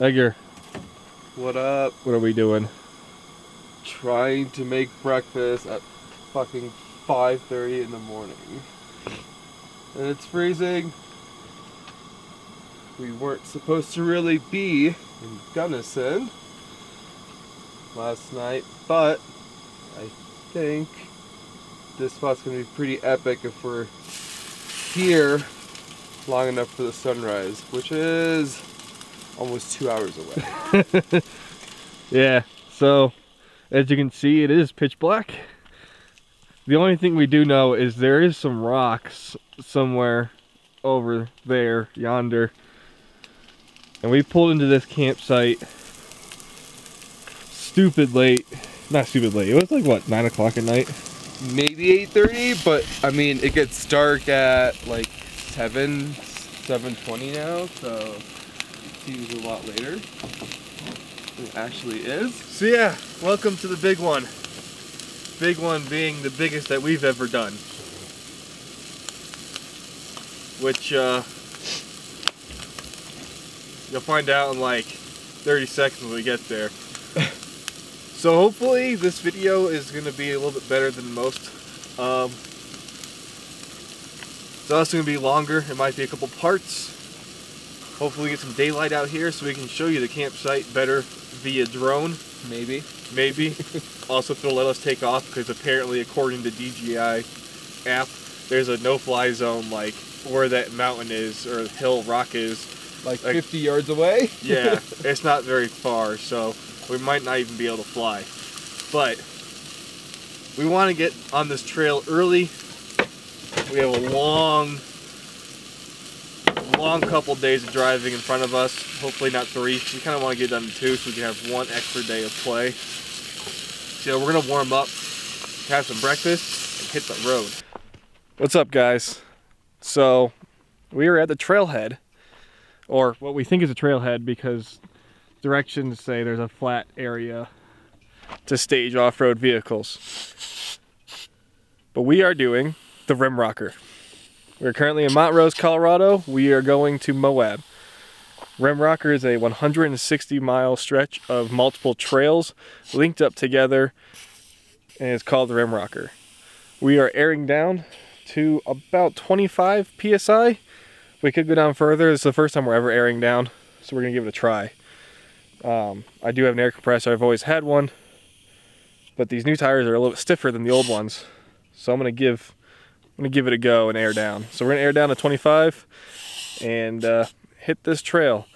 Edgar, What up? what are we doing? Trying to make breakfast at fucking 5:30 in the morning. And it's freezing. We weren't supposed to really be in Gunnison last night, but I think this spot's gonna be pretty epic if we're here long enough for the sunrise, which is almost two hours away. Yeah, so as you can see, it is pitch black. The only thing we do know is there is some rocks somewhere over there, yonder. And we pulled into this campsite stupid late. Not stupid late. It was like, what, 9 o'clock at night? maybe 8.30 but i mean it gets dark at like 7 7.20 now so seems a lot later than it actually is So yeah, welcome to the big one. Big one being the biggest that we've ever done. Which uh, you'll find out in like 30 seconds when we get there. so hopefully this video is going to be a little bit better than most. Um, it's also going to be longer. It might be a couple parts. Hopefully we get some daylight out here so we can show you the campsite better via drone maybe maybe. also, if they'll let us take off, because apparently, according to DJI app, there's a no-fly zone like where that mountain is or hill rock is. like Like- 50 yards away Yeah, it's not very far, so we might not even be able to fly. But we want to get on this trail early. We have a long, long couple days of driving in front of us. Hopefully not three. We kind of want to get done in two, so we can have one extra day of play. So we're gonna warm up, have some breakfast, and hit the road. What's up, guys? So we are at the trailhead, or what we think is a trailhead because directions say there's a flat area to stage off-road vehicles. But we are doing the Rimrocker. We're currently in Montrose, Colorado. We are going to Moab. Rimrocker is a 160 mile stretch of multiple trails linked up together, and it's called the Rimrocker. We are airing down to about 25 psi. We could go down further. Is the first time we're ever airing down, so we're gonna give it a try. Um, I do have an air compressor. I've always had one, but these new tires are a little bit stiffer than the old ones, so I'm gonna give Gonna give it a go and air down. So we're gonna air down to 25 and uh, hit this trail.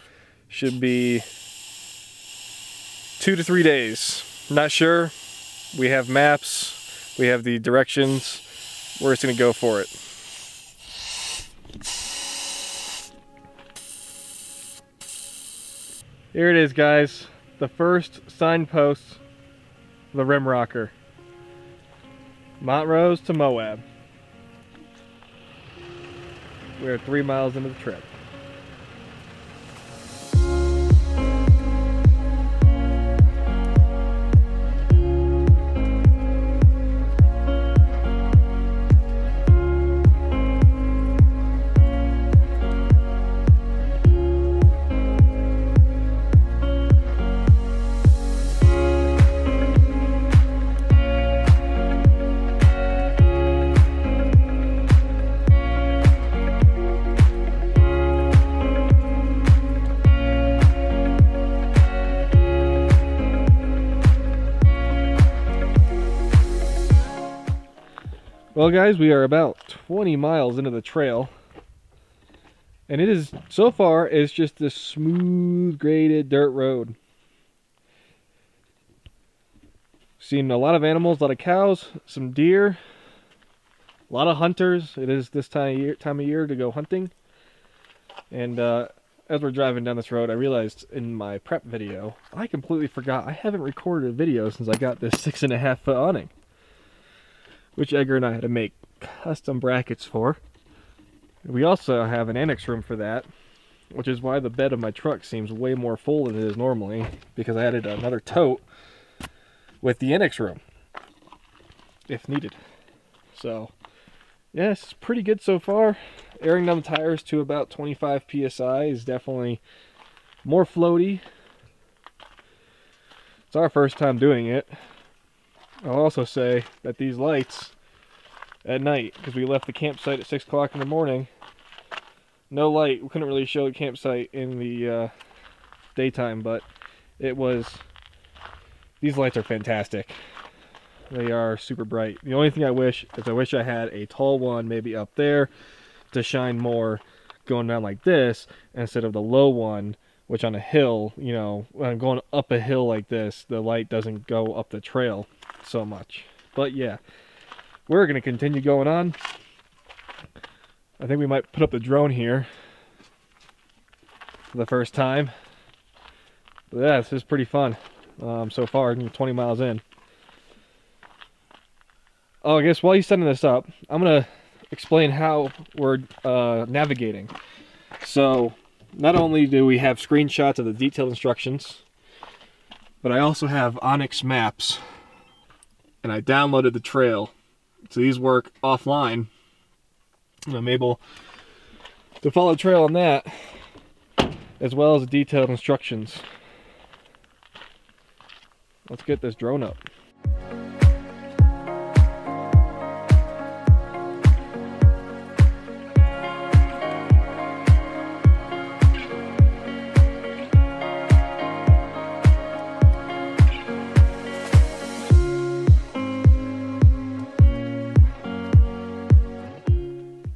Should be two to three days. Not sure. We have maps. We have the directions. We're just gonna go for it. Here it is, guys. The first signpost, the Rimrocker. Montrose to Moab. We're three miles into the trip. Well, guys, we are about 20 miles into the trail. And it is, so far, it's just this smooth, graded dirt road. Seen a lot of animals, a lot of cows, some deer, a lot of hunters. It is this time of year, time of year to go hunting. And uh, as we're driving down this road, I realized in my prep video, I completely forgot I haven't recorded a video since I got this six and a half foot awning which Edgar and I had to make custom brackets for. We also have an annex room for that, which is why the bed of my truck seems way more full than it is normally, because I added another tote with the annex room, if needed. So, yes, pretty good so far. Airing down the tires to about 25 psi is definitely more floaty, It's our first time doing it. I'll also say that these lights at night, because we left the campsite at 6 o'clock in the morning, no light. We couldn't really show the campsite in the uh, daytime, but it was. These lights are fantastic. They are super bright. The only thing I wish is I wish I had a tall one maybe up there to shine more going down like this instead of the low one which on a hill, you know, when I'm going up a hill like this, the light doesn't go up the trail so much. But yeah, we're going to continue going on. I think we might put up the drone here for the first time. But yeah, this is pretty fun um, so far, 20 miles in. Oh, I guess while you're setting this up, I'm going to explain how we're uh, navigating. So, not only do we have screenshots of the detailed instructions, but I also have onX Maps, and I downloaded the trail. So these work offline, and I'm able to follow the trail on that, as well as the detailed instructions. Let's get this drone up.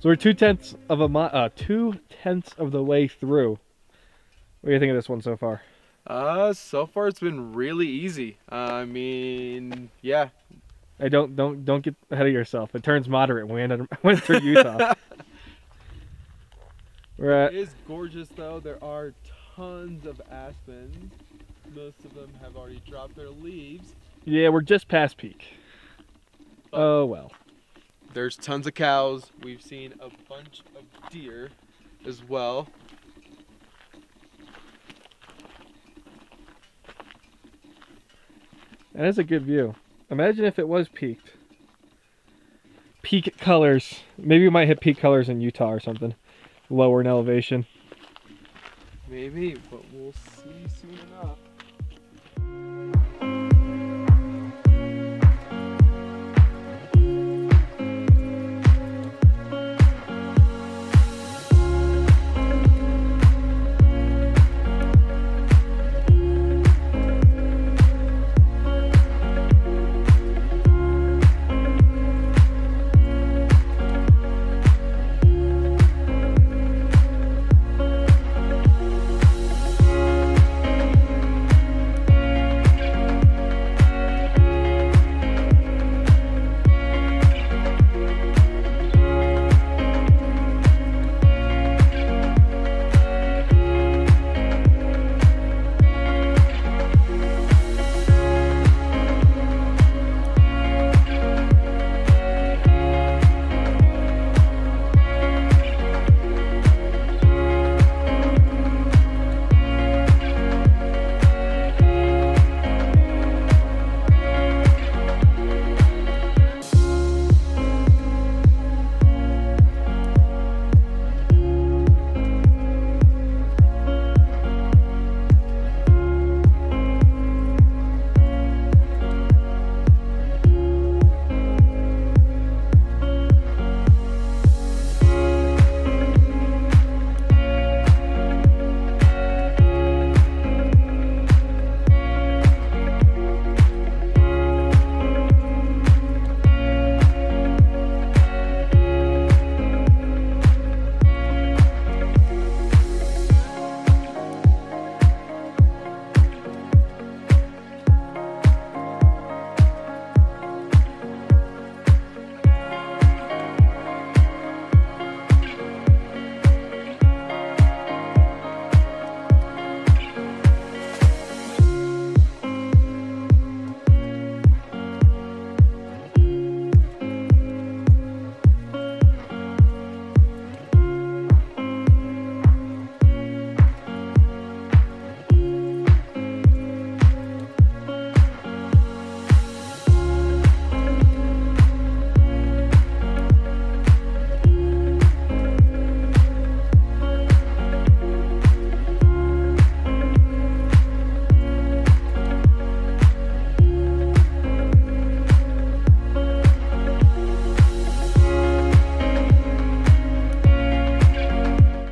So we're two tenths of a mile, uh, two tenths of the way through. What do you think of this one so far? Uh, so far it's been really easy. Uh, I mean, yeah. Hey, don't don't don't get ahead of yourself. It turns moderate when we went through Utah. we're at, it is gorgeous though. There are tons of aspens. Most of them have already dropped their leaves. Yeah, we're just past peak. But oh well. There's tons of cows. We've seen a bunch of deer as well. That is a good view. Imagine if it was peaked. Peak colors. Maybe we might hit peak colors in Utah or something. Lower in elevation. Maybe, but we'll see soon enough.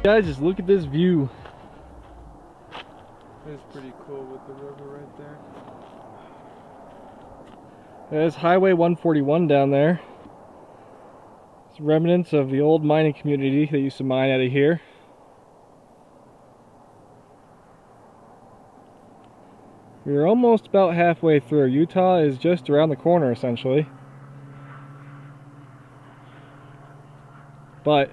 Guys, just look at this view. It's pretty cool with the river right there. There's Highway 141 down there. It's remnants of the old mining community that used to mine out of here. We're almost about halfway through. Utah is just around the corner, essentially. But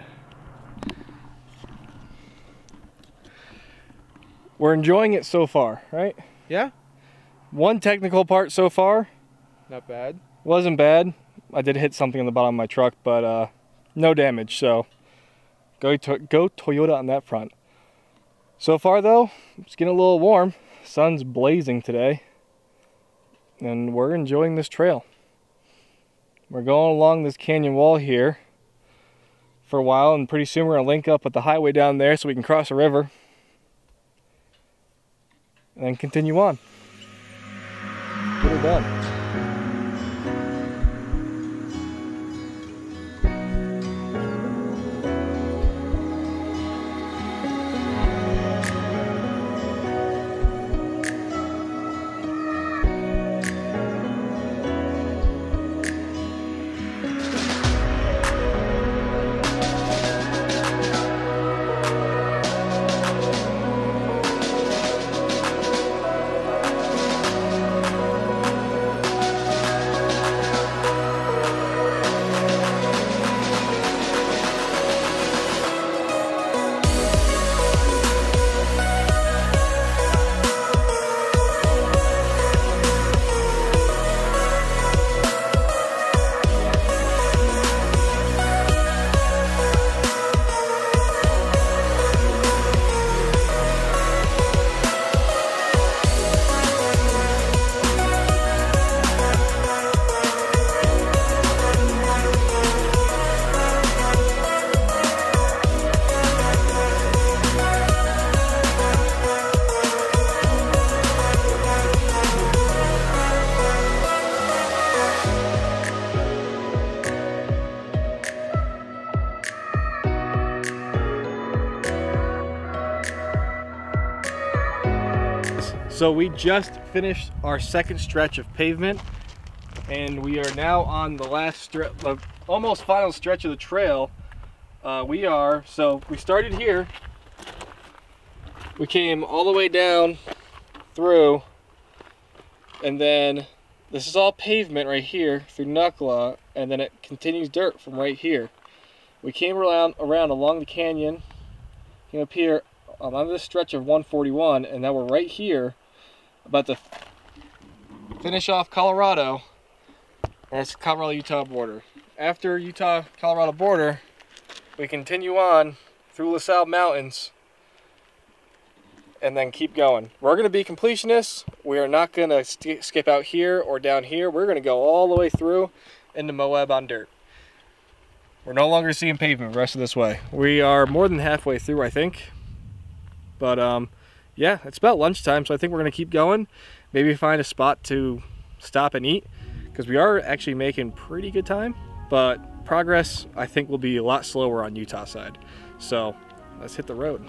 we're enjoying it so far, right? Yeah, One technical part so far not bad. wasn't bad. I did hit something on the bottom of my truck, but uh, no damage. So go to- go Toyota on that front. So far though, it's getting a little warm. Sun's blazing today, and we're enjoying this trail. We're going along this canyon wall here for a while, and pretty soon we're gonna link up with the highway down there so we can cross a river and continue on. Get her done. So we just finished our second stretch of pavement and we are now on the last stretch, the almost final stretch of the trail. Uh, we are, so we started here. We came all the way down through and then this is all pavement right here through Nucla and then it continues dirt from right here. We came around, around along the canyon, came up here on this stretch of 141 and now we're right here about to finish off Colorado. That's Colorado-Utah border. After Utah-Colorado border, we continue on through La Sal Mountains and then keep going. We're going to be completionists. We are not going to skip out here or down here. We're going to go all the way through into Moab on dirt. We're no longer seeing pavement the rest of this way. We are more than halfway through, I think. But um, yeah, it's about lunchtime, so I think we're gonna keep going. Maybe find a spot to stop and eat because we are actually making pretty good time. But progress, I think, will be a lot slower on Utah side. So let's hit the road.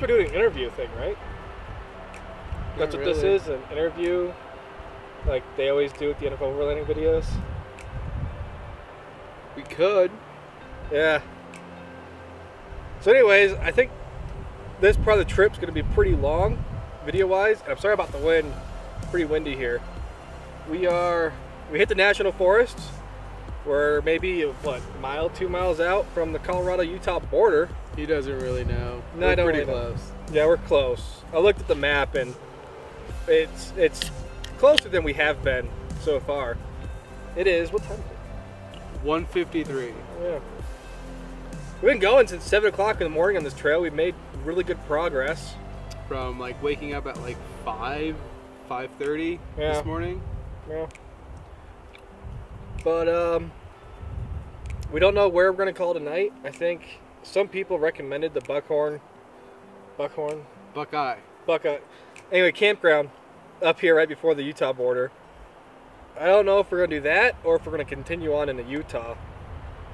We're doing an interview thing, right? That's Not what this is, an interview. Like they always do with the NFL overlanding videos. We could. Yeah. So, anyways, I think this part of the trip's going to be pretty long, video-wise. And I'm sorry about the wind. Pretty windy here. We are we hit the national forest. We're maybe what mile, two miles out from the Colorado-Utah border. He doesn't really know. No, We're I don't pretty really know. close. Yeah, we're close. I looked at the map and it's it's closer than we have been so far. It is. What time? is it? 153. Yeah. We've been going since seven o'clock in the morning on this trail. We've made really good progress. From like waking up at like 5, 5.30 Yeah. this morning. Yeah. But um, we don't know where we're gonna call tonight. I think some people recommended the Buckhorn, Buckhorn, Buckeye. Buckeye. Anyway, campground up here right before the Utah border. I don't know if we're gonna do that or if we're gonna continue on into Utah.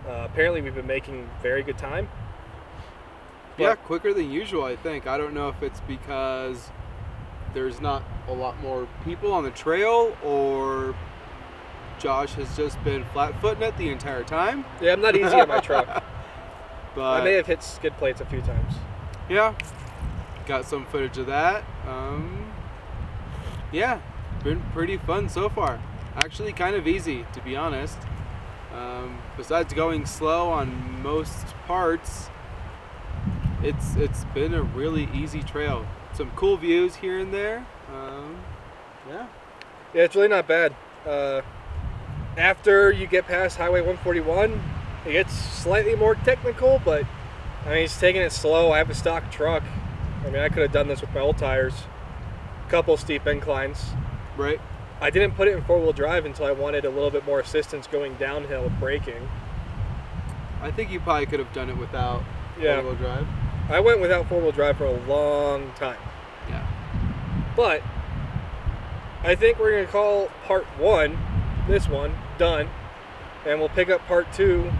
Uh, apparently, we've been making very good time. Yeah, quicker than usual, I think. I don't know if it's because there's not a lot more people on the trail or Josh has just been flat footing it the entire time. Yeah, I'm not easy on my truck. But I may have hit skid plates a few times. yeah, got some footage of that. Um, yeah, been pretty fun so far. Actually, kind of easy to be honest. Um, besides going slow on most parts, it's it's been a really easy trail. Some cool views here and there. Um, yeah, Yeah, it's really not bad. Uh, after you get past Highway 141, it gets slightly more technical, but I mean, he's taking it slow. I have a stock truck. I mean, I could have done this with my old tires. A couple steep inclines. right. I didn't put it in four wheel drive until I wanted a little bit more assistance going downhill with braking. I think you probably could have done it without Yeah. four-wheel drive. I went without four wheel drive for a long time. Yeah. But I think we're going to call part one, this one, done. And we'll pick up part two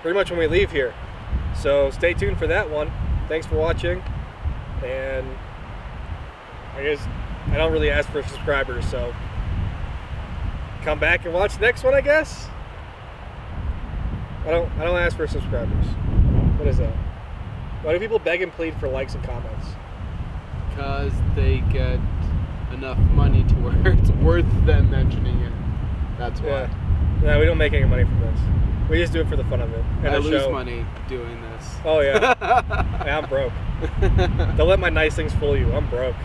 pretty much when we leave here. So stay tuned for that one. Thanks for watching. And I guess I don't really ask for subscribers, so come back and watch the next one, I guess. I don't I don't ask for subscribers. What is that? Why do people beg and plead for likes and comments? because they get enough money to where it's worth them mentioning it. That's why. Yeah. No, we don't make any money from this. We just do it for the fun of it. And I lose show. money doing this. Oh yeah. yeah, I'm broke. Don't let my nice things fool you. I'm broke.